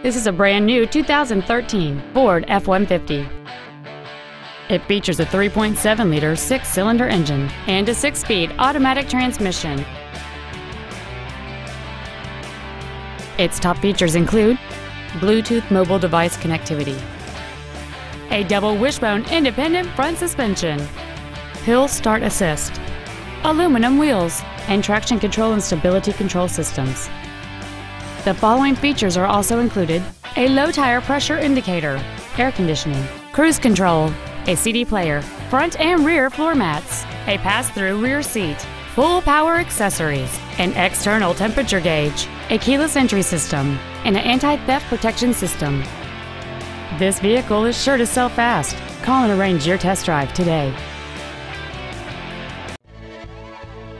This is a brand new 2013 Ford F-150. It features a 3.7-liter six-cylinder engine and a six-speed automatic transmission. Its top features include Bluetooth mobile device connectivity, a double wishbone independent front suspension, hill start assist, aluminum wheels, and traction control and stability control systems. The following features are also included a low tire pressure indicator, air conditioning, cruise control, a CD player, front and rear floor mats, a pass-through rear seat, full power accessories, an external temperature gauge, a keyless entry system, and an anti-theft protection system. This vehicle is sure to sell fast. Call and arrange your test drive today.